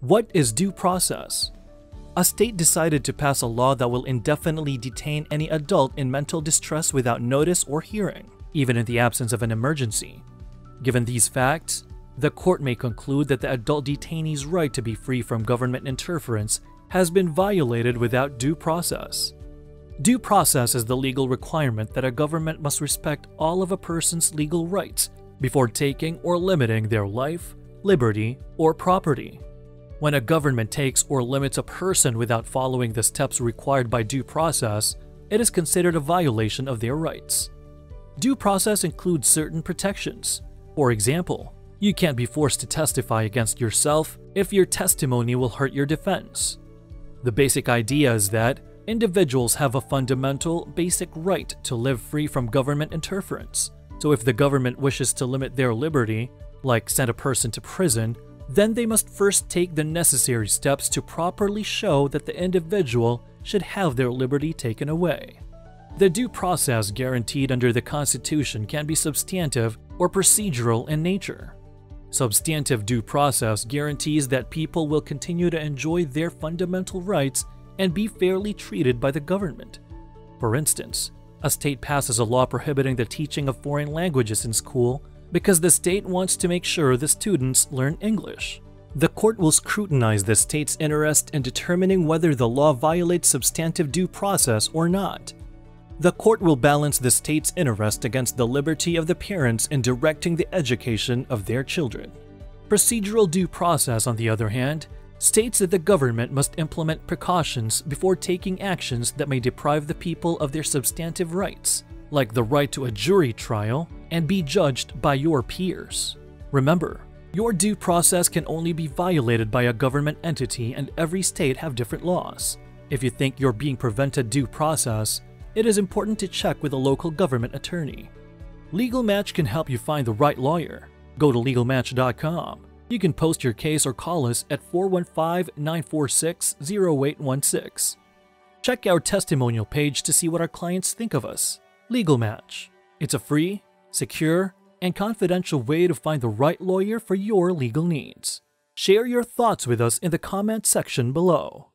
What is due process? A state decided to pass a law that will indefinitely detain any adult in mental distress without notice or hearing, even in the absence of an emergency. Given these facts, the court may conclude that the adult detainee's right to be free from government interference has been violated without due process. Due process is the legal requirement that a government must respect all of a person's legal rights before taking or limiting their life, liberty, or property. When a government takes or limits a person without following the steps required by due process, it is considered a violation of their rights. Due process includes certain protections. For example, you can't be forced to testify against yourself if your testimony will hurt your defense. The basic idea is that individuals have a fundamental, basic right to live free from government interference. So if the government wishes to limit their liberty, like send a person to prison, then they must first take the necessary steps to properly show that the individual should have their liberty taken away. The due process guaranteed under the Constitution can be substantive or procedural in nature. Substantive due process guarantees that people will continue to enjoy their fundamental rights and be fairly treated by the government. For instance, a state passes a law prohibiting the teaching of foreign languages in school because the state wants to make sure the students learn English. The court will scrutinize the state's interest in determining whether the law violates substantive due process or not. The court will balance the state's interest against the liberty of the parents in directing the education of their children. Procedural due process, on the other hand, states that the government must implement precautions before taking actions that may deprive the people of their substantive rights, like the right to a jury trial and be judged by your peers. Remember, your due process can only be violated by a government entity and every state have different laws. If you think you're being prevented due process, it is important to check with a local government attorney. Legal Match can help you find the right lawyer. Go to legalmatch.com. You can post your case or call us at 415 946 0816. Check our testimonial page to see what our clients think of us. Legal Match. It's a free, secure, and confidential way to find the right lawyer for your legal needs. Share your thoughts with us in the comment section below.